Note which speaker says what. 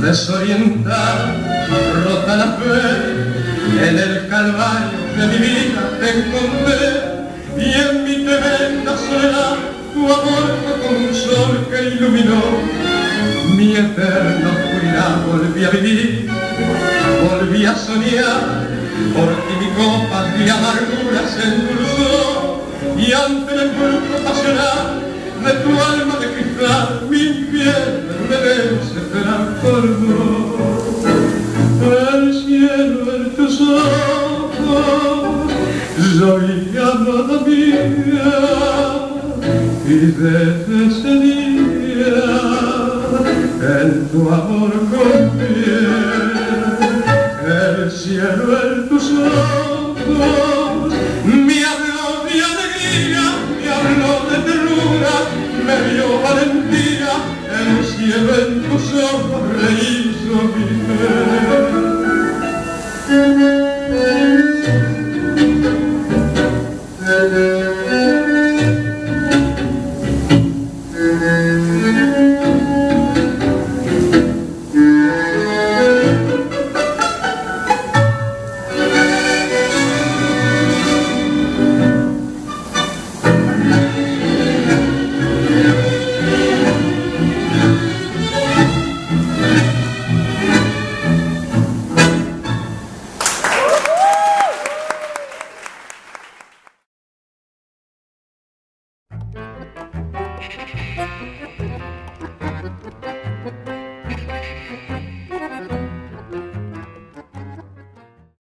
Speaker 1: Desorientada, rota la fe, en el calvario de mi vida te encontré y en mi tremenda soledad tu amor fue como un sol que iluminó mi eterna oscuridad. Volví a vivir, volví a soñar, porque mi copa de amargura se endulzó y ante el embrujo pasional de tu alma de cristal mi infierno me desesperar por el cielo en tus ojos soy amada mía y desde ese día en tu amor confié el cielo en tus ojos